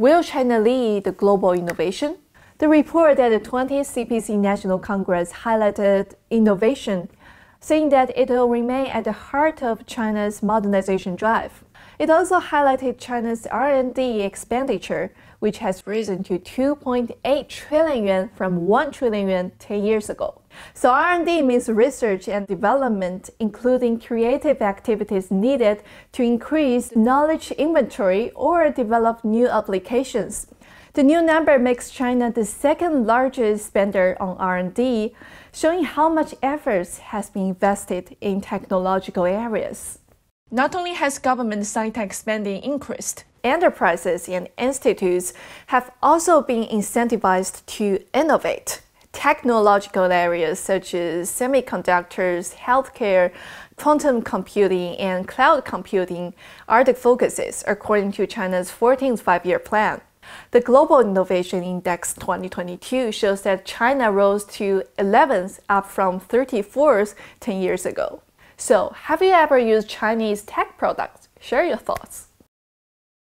Will China lead the global innovation? The report at the 20th CPC National Congress highlighted innovation, saying that it will remain at the heart of China's modernization drive. It also highlighted China's R&D expenditure, which has risen to 2.8 trillion yuan from 1 trillion yuan 10 years ago. So R&D means research and development, including creative activities needed to increase knowledge inventory or develop new applications. The new number makes China the second largest spender on R&D, showing how much efforts has been invested in technological areas. Not only has government sci-tech spending increased, enterprises and institutes have also been incentivized to innovate. Technological areas such as semiconductors, healthcare, quantum computing, and cloud computing are the focuses according to China's 14th five-year plan. The Global Innovation Index 2022 shows that China rose to 11th, up from 34th 10 years ago. So, have you ever used Chinese tech products? Share your thoughts.